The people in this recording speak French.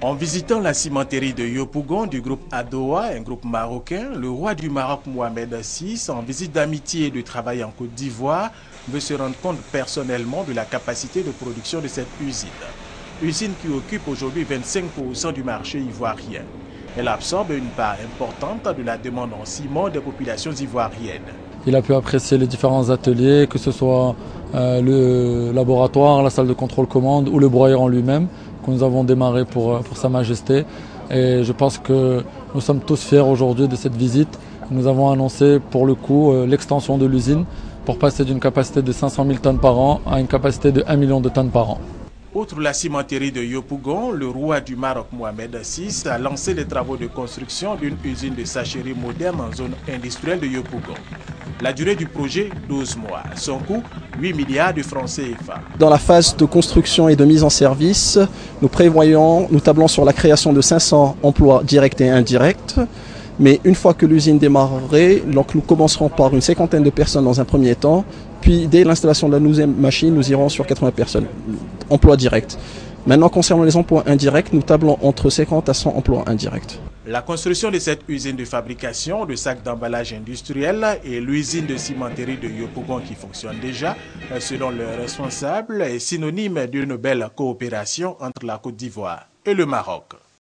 En visitant la cimenterie de Yopougon du groupe Adoa, un groupe marocain, le roi du Maroc Mohamed VI, en visite d'amitié et de travail en Côte d'Ivoire, veut se rendre compte personnellement de la capacité de production de cette usine. Usine qui occupe aujourd'hui 25% du marché ivoirien. Elle absorbe une part importante de la demande en ciment des populations ivoiriennes. Il a pu apprécier les différents ateliers, que ce soit le laboratoire, la salle de contrôle commande ou le broyeur en lui-même nous avons démarré pour, euh, pour Sa Majesté. Et je pense que nous sommes tous fiers aujourd'hui de cette visite. Nous avons annoncé pour le coup euh, l'extension de l'usine pour passer d'une capacité de 500 000 tonnes par an à une capacité de 1 million de tonnes par an. Outre la cimenterie de Yopougon, le roi du Maroc Mohamed VI a lancé les travaux de construction d'une usine de sacherie moderne en zone industrielle de Yopougon. La durée du projet, 12 mois. Son coût, 8 milliards de francs CFA. Dans la phase de construction et de mise en service, nous prévoyons, nous tablons sur la création de 500 emplois directs et indirects. Mais une fois que l'usine démarrerait, donc nous commencerons par une cinquantaine de personnes dans un premier temps, puis dès l'installation de la nouvelle machine, nous irons sur 80 personnes, emplois directs. Maintenant, concernant les emplois indirects, nous tablons entre 50 à 100 emplois indirects. La construction de cette usine de fabrication de sacs d'emballage industriel et l'usine de cimenterie de Yopougon qui fonctionne déjà, selon le responsable, est synonyme d'une belle coopération entre la Côte d'Ivoire et le Maroc.